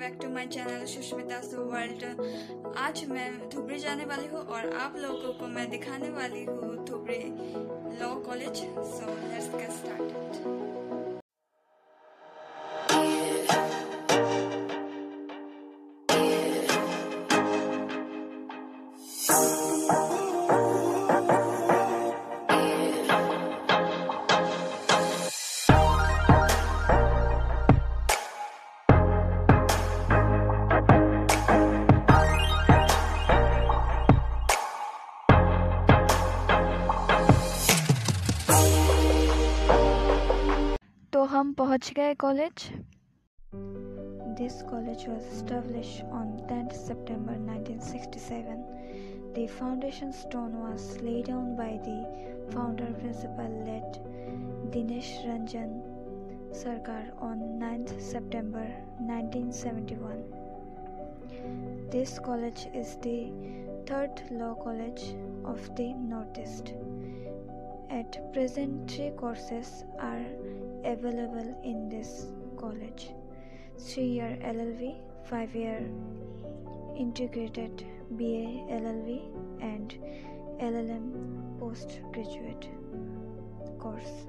Back to my channel Sushmita so world आज मैं धुबरी जाने वाली हूँ और आप लोगों को मैं दिखाने वाली हूँ Dhubri law college so let's get started हम पहुंच गए college This college was established on 10th September 1967. The foundation stone was laid down by the founder principal led Dinesh Ranjan Sarkar on 9th September 1971. This college is the third law college of the Northeast. At present, three courses are available in this college 3 year LLB, 5 year integrated BA LLB, and LLM postgraduate course.